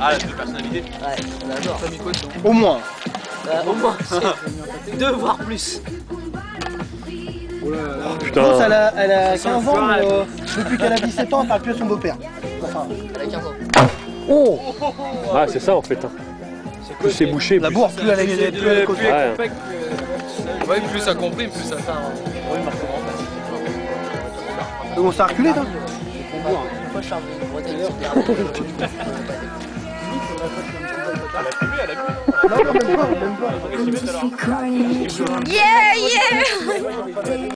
Ah, la personnalité Ouais, on adore. Au moins. Bah, au moins, deux voire plus. Je pense qu'elle a, elle a 15 ans, mais euh, depuis qu'elle a 17 ans, elle parle plus à son beau-père. Enfin, Elle a 15 ans. oh Ah, c'est ça en fait. hein. Plus c'est bouché, La plus. bourre, plus elle est plus elle est. Ouais. Ouais, plus ça comprime, plus ça. On s'est reculé, là Moi, je suis en Bretagne, Yeah, yeah.